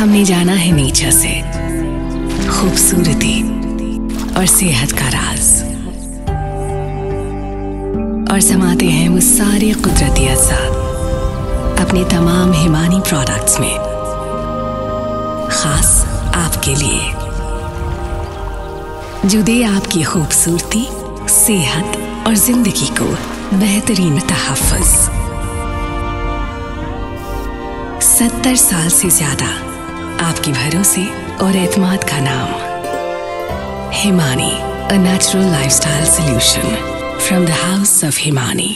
हमने जाना है नेचर से। खूबसूरती और सेहत का राज। और समाते हैं वो सारे कुदरती अज्जा अपने तमाम हिमानी प्रोडक्ट्स में। खास आपके लिए। जो दे आपकी खूबसूरती, सेहत और ज़िंदगी को बेहतरीन तहफ़ सत्तर साल से ज़्यादा आपके भरोसे और एतमाद का नाम। Himani a natural lifestyle solution from the house of Himani